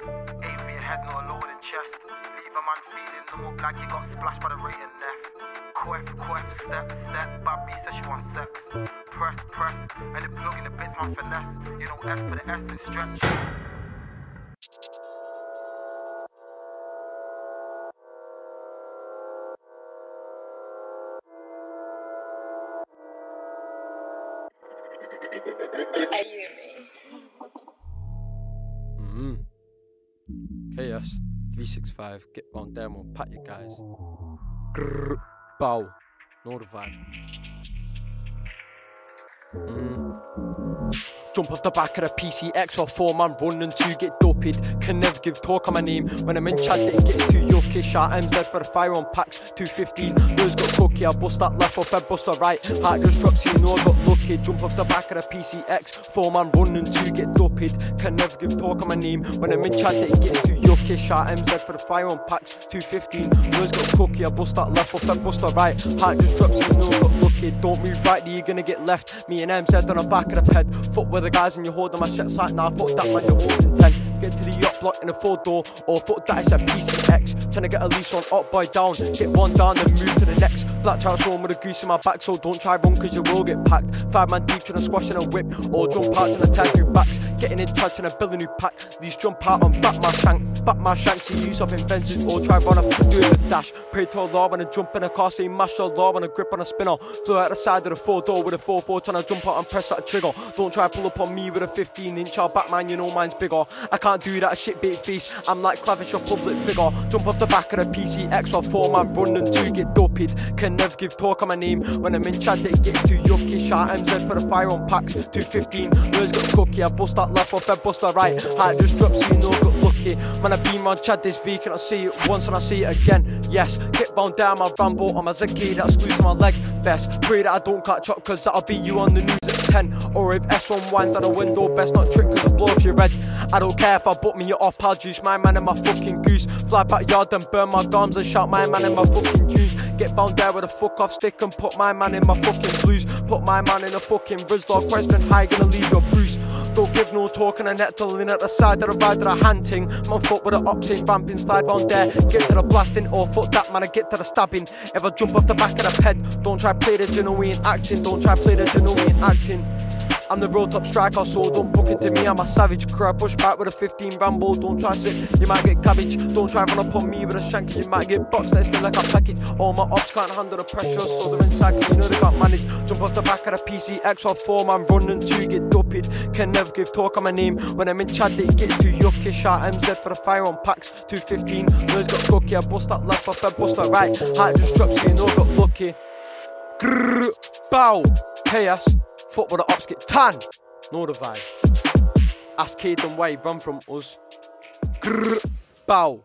Aim for your head, not a lower than chest. Leave a man feeling them up like you got splashed by the rating neff. Quef, quef, step, step. Bad B says she wants sex. Press, press, and the plug in the bits my finesse. You know F for the S and stretch. Ayumi. Mm. KS 365, get on demo, pat you guys. Grrr, bow, know. Mm. Jump off the back of the PCX four man running two get doped. Can never give talk on my name. When I'm in chat, it gets too yucky. Shot MZ for the fire on packs 215. Those got cookie. I bust that left off, I bust that right. Heart just drops, you know I got lucky. Jump off the back of the PCX, four man running two get doped. Can never give talk on my name. When I'm in chat, it gets too yucky. Shot MZ for the fire on packs 215. Those got cookie. I bust that left off, I bust that right. Heart just drops, you know I got lucky. Don't move right, you're gonna get left. Me and MZ on the back of the head. Foot with the guys and you're holding my shit like nah, fuck that man, you're holding 10. Get to the yacht block in a four door, or fuck that, it's a PCX. Trying to get a lease on up by down, get one down, then move to the next. Black trout roam with a goose in my back, so don't try run cause you will get packed. Five man deep trying to squash in a whip, or jump out trying to tag your backs. Getting in charge trying to build a new pack. These jump out on back my shank, back my shank, see use up in fences, or try run off doing the dash. Pray to Allah when I jump in a car, say mash Allah when I grip on a spinner. Flow out the side of the four door with a 4 4 trying to jump out and press that trigger. Don't try pull up on me with a 15 inch, I'll Batman, you know mine's bigger. I can't do that shit bait face, I'm like Clavish, a public figure. Jump off the back of the PCX while four man run and two get doped. Can never give talk on my name when I'm in chat, it gets too yucky. Shot MZ for the fire on packs, 215. Words got cookie, I bust that left off, I bust that right. Heart just drops, you know, got lucky. Man, I've been round Chad this week and I see it once and I see it again. Yes, get bound down my Rambo on my Ziggy that's glued to my leg. Best pray that I don't catch up, cause that'll be you on the news at 10. Or if S1 winds down the window, best not trick, cause I blow off your red. I don't care if I butt me your off, I'll juice my man and my fucking goose. Fly back yard and burn my gums and shout my man and my fucking juice. Get bound there with a fuck off stick and put my man in my fucking blues. Put my man in a fucking Rizdor question, you gonna leave your bruise? Don't give no talk and a net till in at the side of the ride that I hunting. Man foot with a oxygen vamping, slide round there. Get to the blasting or fuck that man, I get to the stabbing. If I jump off the back of the ped, don't try play the genuine acting, don't try play the genuine acting. I'm the road top striker, so don't book into me. I'm a savage. Crew push back with a 15 Rambo. Don't try sit, you might get cabbage. Don't try run up on me with a shank, you might get boxed. Let's like a package. All my ops can't handle the pressure, so they're inside. You know they can't manage. Jump off the back of the PCX or four man running to get doped. Can never give talk on my name. When I'm in Chad, it gets too. Shot MZ for the fire on packs. 215. Nose got cookie. I bust that left off, I bust that right. Heart just drops, you know got lucky. Grrr, bow, chaos. Foot with the ops get tan. Know the vibe. Ask Kid and Wave, run from us. Grrr, bow.